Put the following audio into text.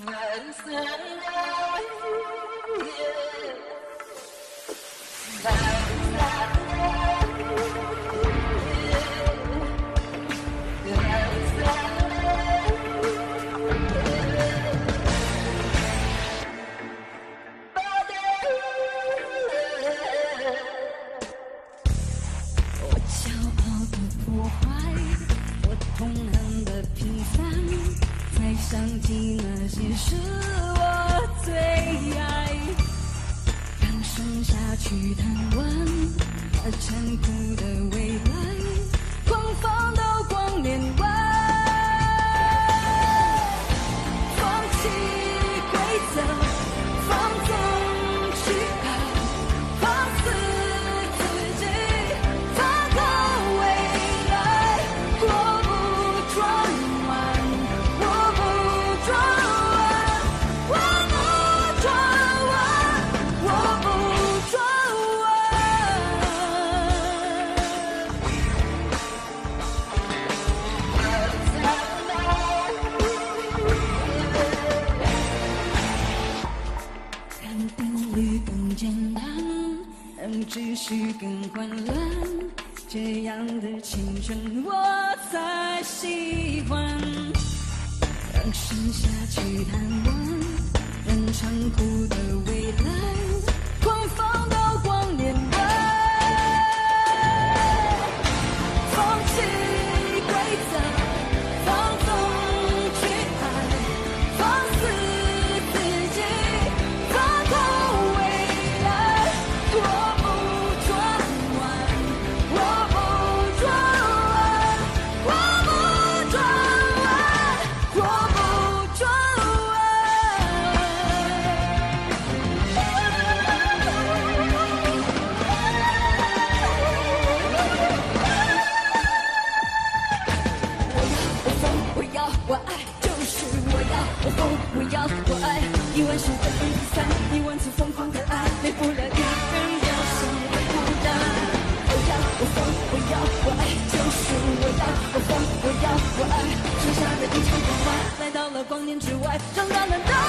Vẫn sáng đau 想起那些是我最爱。让盛夏去贪玩把残酷的未来狂放到光年简单，让秩序更混乱。这样的青春我才喜欢，让盛夏去贪玩，让残酷的未。我爱剩下的一场狂欢，来到了光年之外，长大了的。